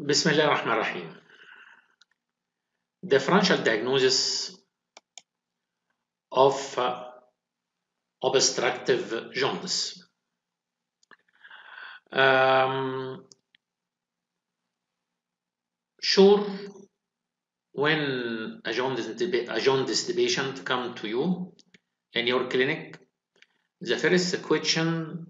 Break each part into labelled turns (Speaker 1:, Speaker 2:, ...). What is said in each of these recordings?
Speaker 1: Bismillah ar-Rahman ar-Rahim. Differential diagnosis of uh, obstructive jaundice. Um, sure, when a jaundice a patient come to you in your clinic, the first question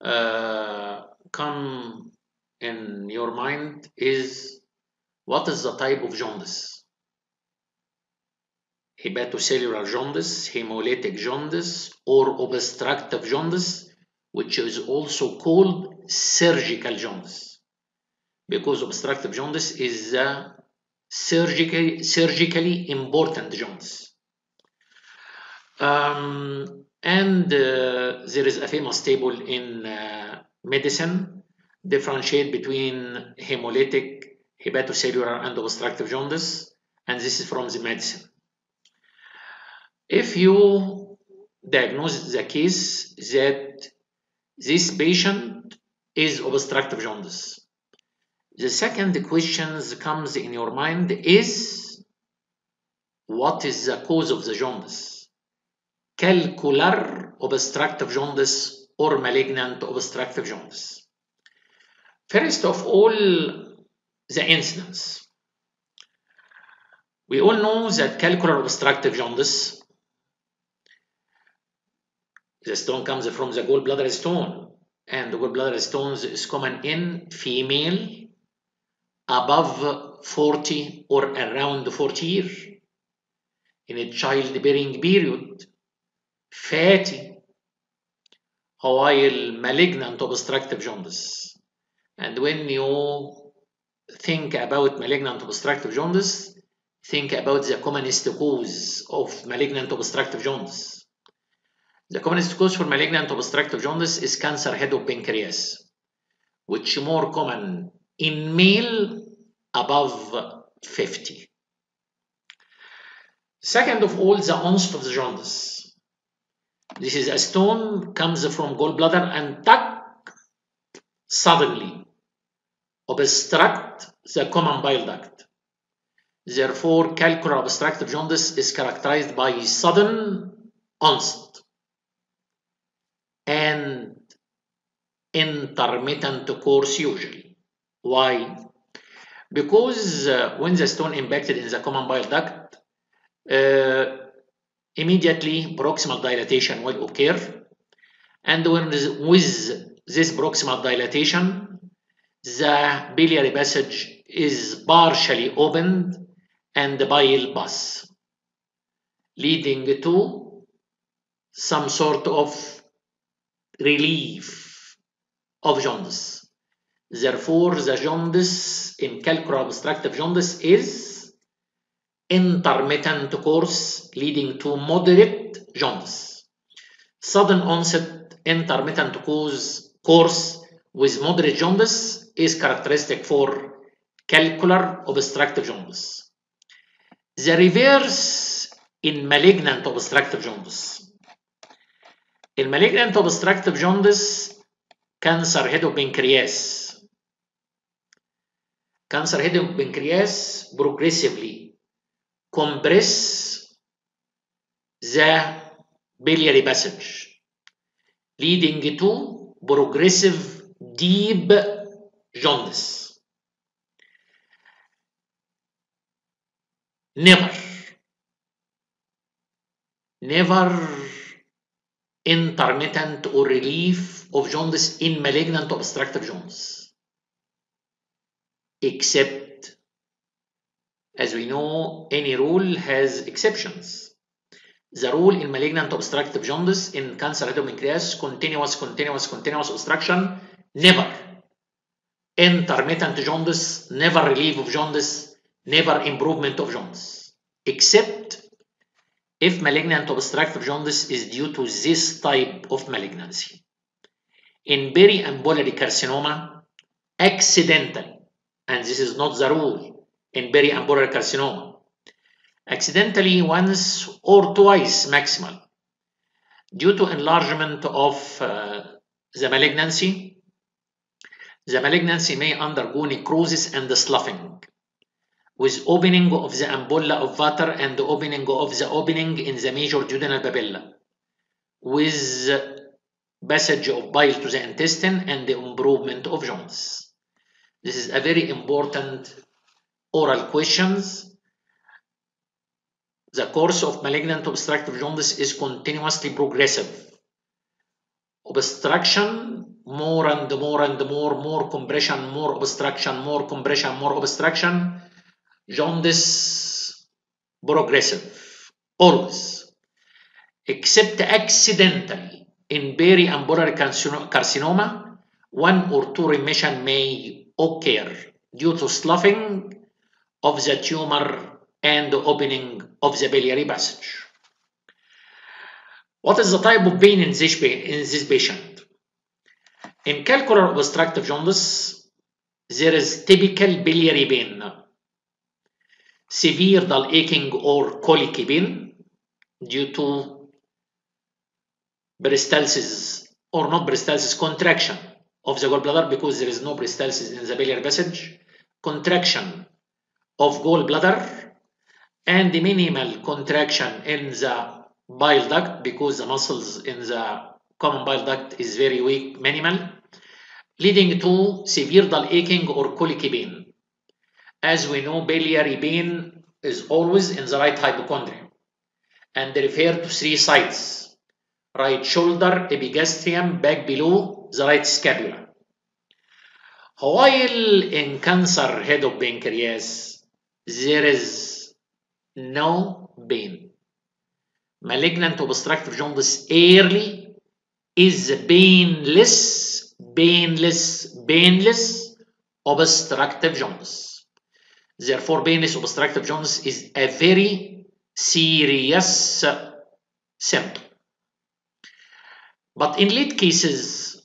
Speaker 1: uh, come in your mind is what is the type of jaundice? Hepatocellular jaundice, hemolytic jaundice, or obstructive jaundice, which is also called surgical jaundice. Because obstructive jaundice is a surgically, surgically important jaundice. Um, and uh, there is a famous table in uh, medicine differentiate between hemolytic, hepatocellular, and obstructive jaundice, and this is from the medicine. If you diagnose the case that this patient is obstructive jaundice, the second question comes in your mind is what is the cause of the jaundice? Calcular obstructive jaundice or malignant obstructive jaundice. First of all, the incidence. We all know that calcular obstructive jaundice, the stone comes from the gallbladder stone, and the gallbladder stones is common in female above 40 or around 40 years. In a childbearing period, fatty, while malignant obstructive jaundice. And when you think about malignant obstructive jaundice, think about the commonest cause of malignant obstructive jaundice. The commonest cause for malignant obstructive jaundice is cancer head of pancreas, which more common in male above 50. Second of all, the onset of the jaundice. This is a stone comes from gallbladder and tuck suddenly obstruct the common bile duct. Therefore, calcular obstructive jaundice is characterized by sudden onset and intermittent course usually. Why? Because uh, when the stone impacted in the common bile duct, uh, immediately proximal dilatation will occur and when with this proximal dilatation the biliary passage is partially opened and the bile pass leading to some sort of relief of jaundice therefore the jaundice in calcular obstructive jaundice is intermittent course leading to moderate jaundice. Sudden onset intermittent cause course with moderate jaundice is characteristic for calcular obstructive jaundice. The reverse in malignant obstructive jaundice. In malignant obstructive jaundice, cancer head. Cancer head progressively compress the biliary passage, leading to progressive deep jaundice. Never, never intermittent or relief of jaundice in malignant obstructive jaundice, except as we know, any rule has exceptions. The rule in malignant obstructive jaundice in cancer head of pancreas, continuous, continuous, continuous obstruction, never. Intermittent jaundice, never relief of jaundice, never improvement of jaundice. Except if malignant obstructive jaundice is due to this type of malignancy. In periampullary carcinoma, accidentally, and this is not the rule, in periampullary carcinoma. Accidentally once or twice maximal due to enlargement of uh, the malignancy the malignancy may undergo necrosis and sloughing, with opening of the ampulla of Vater and opening of the opening in the major duodenal papilla, with passage of bile to the intestine and the improvement of jaundice. This is a very important oral questions. The course of malignant obstructive jaundice is continuously progressive. Obstruction, more and more and more, more compression, more obstruction, more compression, more obstruction. Jaundice progressive, always. Except accidentally in periampullary carcinoma, one or two remission may occur due to sloughing of the tumor and the opening of the biliary passage. What is the type of pain in this, in this patient? In calcular obstructive jaundice, there is typical biliary pain, severe dull aching or colicky pain due to peristalsis or not peristalsis contraction of the gallbladder because there is no peristalsis in the biliary passage, contraction of gallbladder and the minimal contraction in the bile duct because the muscles in the common bile duct is very weak, minimal, leading to severe dull aching or colicky pain. As we know, biliary pain is always in the right hypochondrium and they refer to three sides, right shoulder, epigastrium, back below the right scapula. While in cancer head of pancreas, there is no pain. Malignant obstructive jaundice early is painless, painless, painless obstructive jaundice. Therefore, painless obstructive jaundice is a very serious symptom. But in late cases,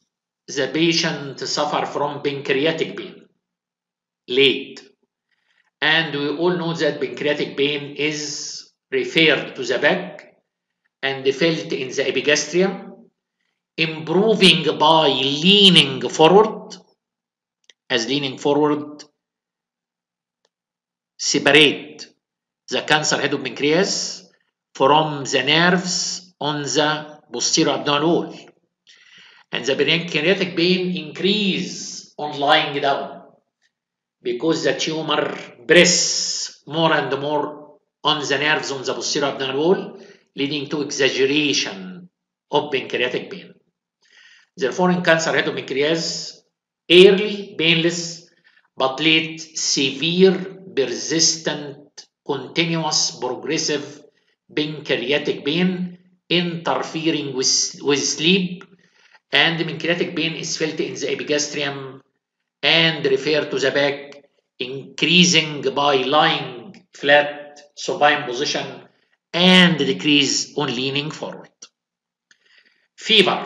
Speaker 1: the patient suffer from pancreatic pain late and we all know that pancreatic pain is referred to the back and felt in the epigastrium, improving by leaning forward, as leaning forward separate the cancer head of pancreas from the nerves on the posterior abdominal wall. And the pancreatic pain increase on lying down because the tumor press more and more on the nerves on the posterior abdominal wall, leading to exaggeration of pancreatic pain. Therefore, in cancer head of pancreas, early painless, but late severe, persistent, continuous, progressive pancreatic pain interfering with, with sleep, and the pancreatic pain is felt in the epigastrium and referred to the back increasing by lying flat supine position and decrease on leaning forward. Fever.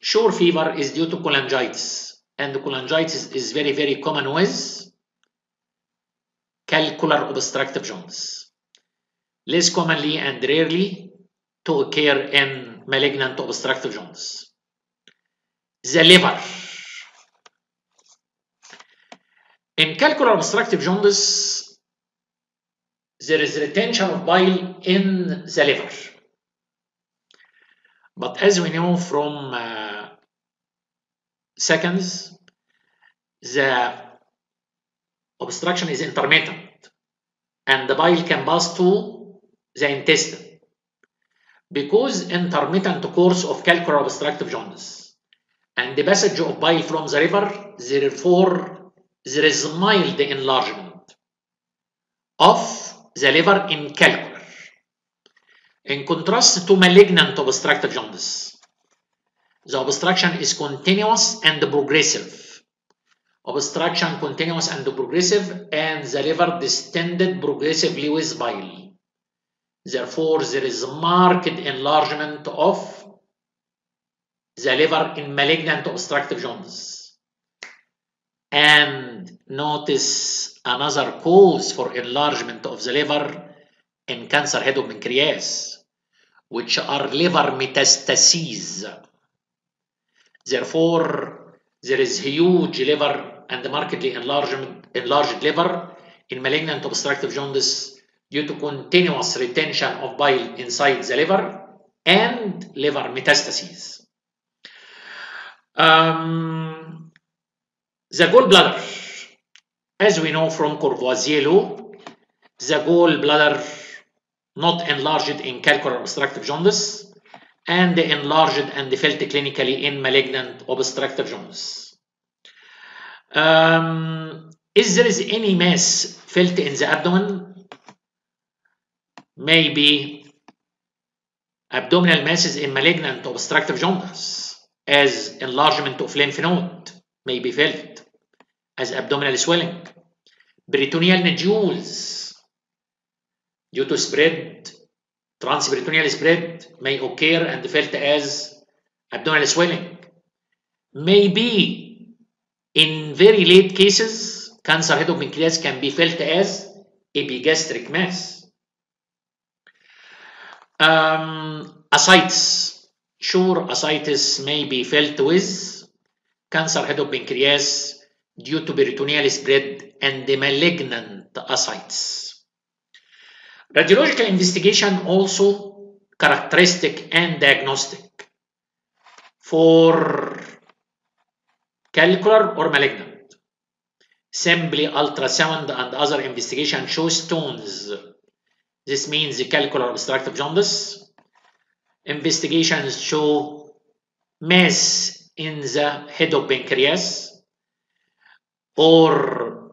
Speaker 1: Sure fever is due to cholangitis and cholangitis is very very common with calcular obstructive jaundice. Less commonly and rarely to occur in malignant obstructive jaundice. The liver. In calcular obstructive jaundice, there is retention of bile in the liver. But as we know from uh, seconds, the obstruction is intermittent and the bile can pass to the intestine because intermittent course of calcular obstructive jaundice and the passage of bile from the liver, therefore there is mild enlargement of the liver in calcular. In contrast to malignant obstructive jaundice, the obstruction is continuous and progressive. Obstruction continuous and progressive, and the liver distended progressively with bile. Therefore, there is marked enlargement of the liver in malignant obstructive jaundice. And notice another cause for enlargement of the liver in cancer head of pancreas, which are liver metastases. Therefore, there is huge liver and markedly enlarged, enlarged liver in malignant obstructive jaundice due to continuous retention of bile inside the liver and liver metastases. Um, the gallbladder, as we know from Courvoisier law, the gallbladder not enlarged in calcular obstructive jaundice and enlarged and felt clinically in malignant obstructive jaundice. Um, is there is any mass felt in the abdomen? Maybe abdominal masses in malignant obstructive jaundice as enlargement of lymph node may be felt as abdominal swelling. Peritoneal nodules due to spread, transperitoneal spread may occur and felt as abdominal swelling. Maybe in very late cases, cancer head of pancreas can be felt as epigastric mass. Um, ascites. Sure, ascites may be felt with cancer head of pancreas due to peritoneal spread and the malignant ascites. Radiological investigation also characteristic and diagnostic for calcular or malignant. Simply ultrasound and other investigation show stones. This means the calcular obstructive jaundice. Investigations show mass in the head of pancreas or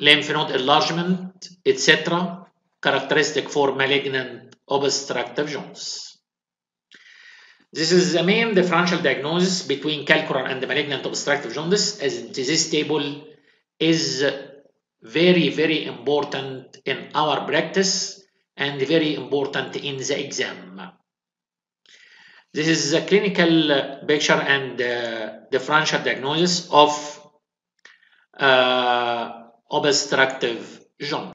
Speaker 1: lymph node enlargement, etc. Characteristic for malignant obstructive jaundice. This is the main differential diagnosis between calcular and the malignant obstructive jaundice as this table is very very important in our practice and very important in the exam. This is a clinical picture and uh, differential diagnosis of uh, obstructive jaundice.